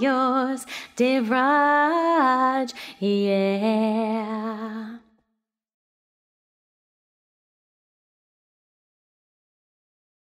yours, Devraj, yeah.